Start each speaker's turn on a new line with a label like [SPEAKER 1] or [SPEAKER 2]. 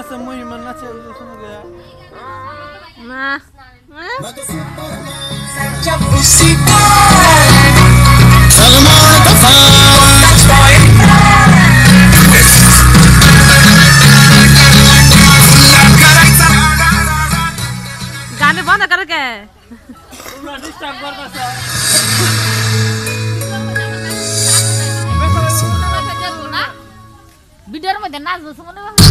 [SPEAKER 1] नाचे महिमा नाचे सुन गया
[SPEAKER 2] না হ্যাঁ? গানে বন্ধ করে কে?
[SPEAKER 1] तुमरा डिस्टर्ब करता
[SPEAKER 3] ভিডিওর মধ্যে নাচবো মনে হয়